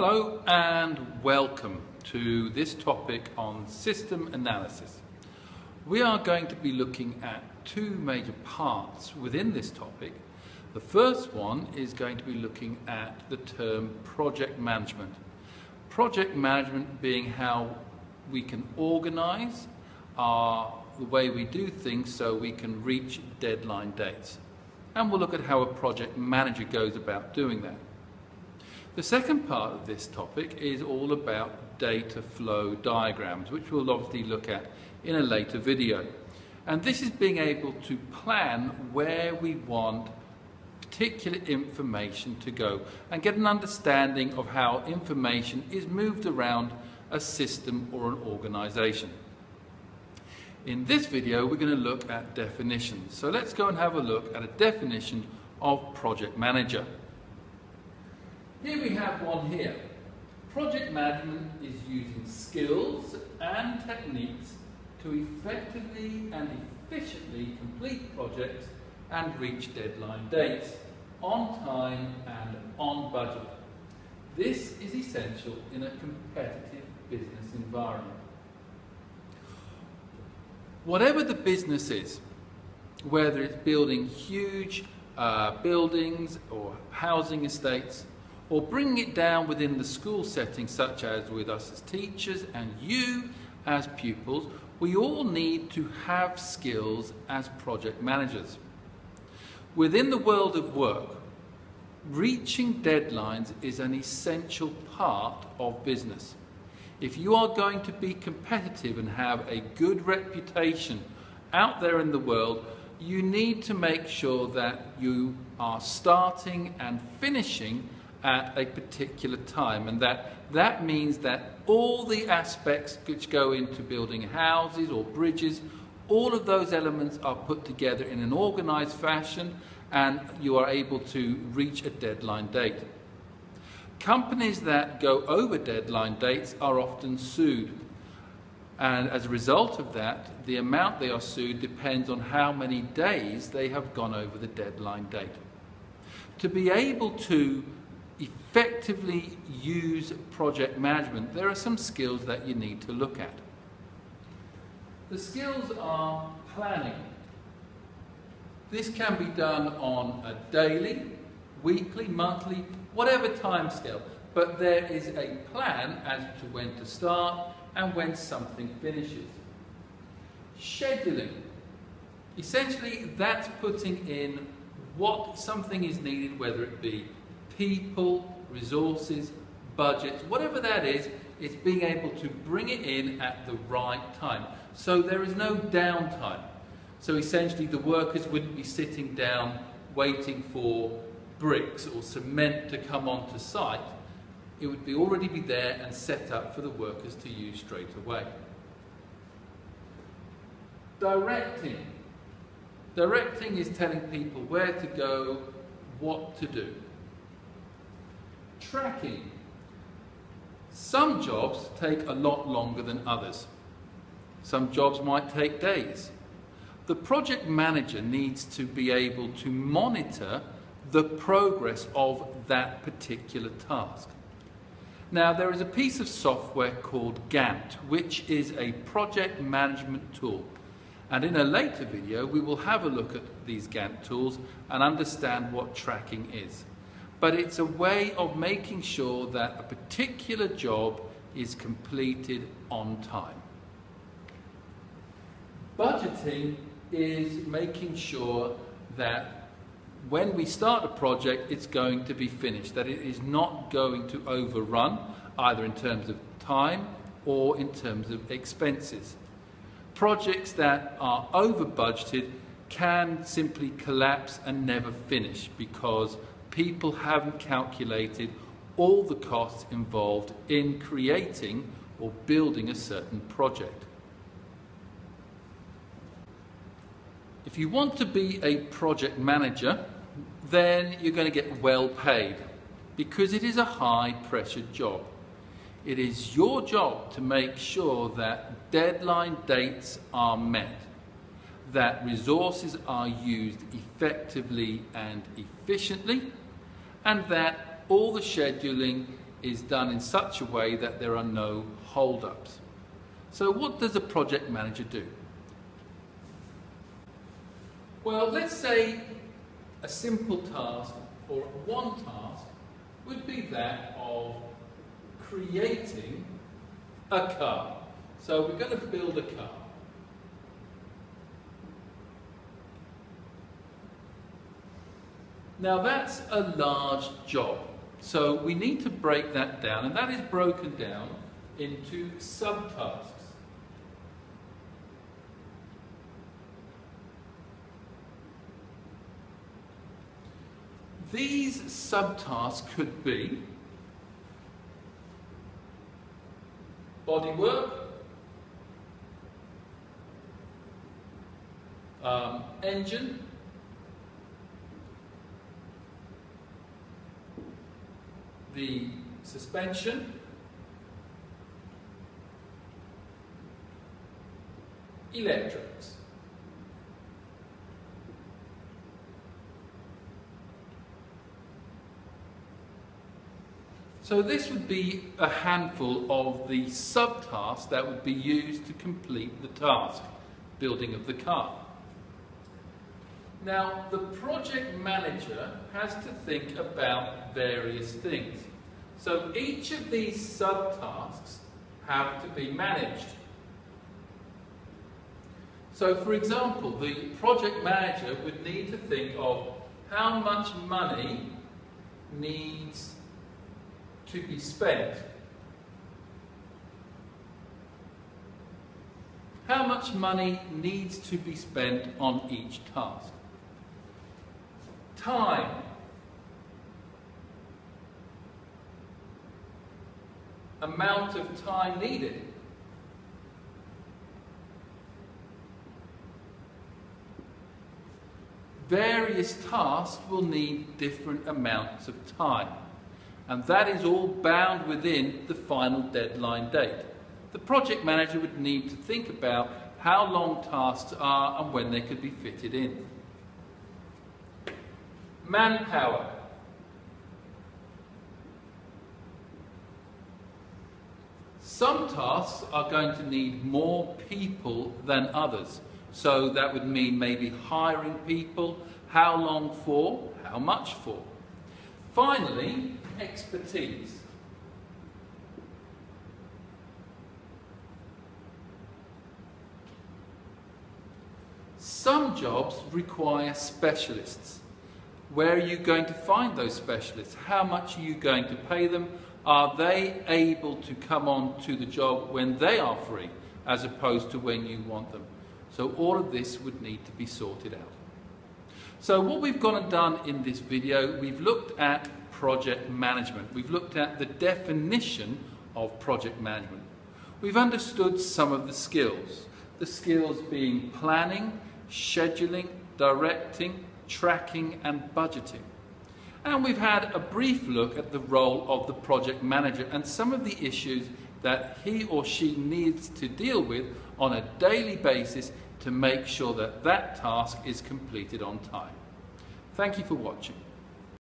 Hello and welcome to this topic on system analysis. We are going to be looking at two major parts within this topic. The first one is going to be looking at the term project management. Project management being how we can organize our, the way we do things so we can reach deadline dates. And we'll look at how a project manager goes about doing that. The second part of this topic is all about data flow diagrams, which we'll obviously look at in a later video. And this is being able to plan where we want particular information to go and get an understanding of how information is moved around a system or an organization. In this video, we're going to look at definitions. So let's go and have a look at a definition of project manager. Here we have one here. Project management is using skills and techniques to effectively and efficiently complete projects and reach deadline dates on time and on budget. This is essential in a competitive business environment. Whatever the business is, whether it's building huge uh, buildings or housing estates, or bringing it down within the school setting, such as with us as teachers and you as pupils, we all need to have skills as project managers. Within the world of work, reaching deadlines is an essential part of business. If you are going to be competitive and have a good reputation out there in the world, you need to make sure that you are starting and finishing at a particular time and that that means that all the aspects which go into building houses or bridges all of those elements are put together in an organized fashion and you are able to reach a deadline date. Companies that go over deadline dates are often sued. And as a result of that, the amount they are sued depends on how many days they have gone over the deadline date. To be able to effectively use project management, there are some skills that you need to look at. The skills are planning. This can be done on a daily, weekly, monthly, whatever time scale, but there is a plan as to when to start and when something finishes. Scheduling. Essentially, that's putting in what something is needed, whether it be people, resources, budgets, whatever that is, it's being able to bring it in at the right time. So there is no downtime. So essentially the workers wouldn't be sitting down waiting for bricks or cement to come onto site. It would be already be there and set up for the workers to use straight away. Directing. Directing is telling people where to go, what to do. Tracking. Some jobs take a lot longer than others. Some jobs might take days. The project manager needs to be able to monitor the progress of that particular task. Now, there is a piece of software called Gantt, which is a project management tool. And in a later video, we will have a look at these Gantt tools and understand what tracking is but it's a way of making sure that a particular job is completed on time. Budgeting is making sure that when we start a project, it's going to be finished, that it is not going to overrun, either in terms of time or in terms of expenses. Projects that are over budgeted can simply collapse and never finish because people haven't calculated all the costs involved in creating or building a certain project. If you want to be a project manager, then you're going to get well paid because it is a high pressure job. It is your job to make sure that deadline dates are met, that resources are used effectively and efficiently, and that all the scheduling is done in such a way that there are no hold-ups. So what does a project manager do? Well, let's say a simple task or one task would be that of creating a car. So we're going to build a car. Now that's a large job. So we need to break that down, and that is broken down into subtasks. These subtasks could be bodywork, um, engine, the suspension, electrics. So this would be a handful of the subtasks that would be used to complete the task, building of the car. Now, the project manager has to think about various things. So each of these subtasks have to be managed. So for example, the project manager would need to think of how much money needs to be spent. How much money needs to be spent on each task? Time. Amount of time needed. Various tasks will need different amounts of time and that is all bound within the final deadline date. The project manager would need to think about how long tasks are and when they could be fitted in. Manpower. Some tasks are going to need more people than others. So that would mean maybe hiring people, how long for, how much for. Finally, expertise. Some jobs require specialists. Where are you going to find those specialists? How much are you going to pay them? Are they able to come on to the job when they are free as opposed to when you want them? So all of this would need to be sorted out. So what we've gone and done in this video, we've looked at project management. We've looked at the definition of project management. We've understood some of the skills. The skills being planning, scheduling, directing, tracking and budgeting. And we've had a brief look at the role of the project manager and some of the issues that he or she needs to deal with on a daily basis to make sure that that task is completed on time. Thank you for watching.